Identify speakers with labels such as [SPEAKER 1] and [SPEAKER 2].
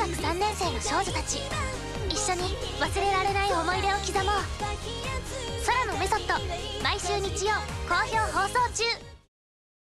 [SPEAKER 1] 学3年生の少女たち。一緒に忘れられない思い出を刻もう。空のメソッド毎週日曜好評。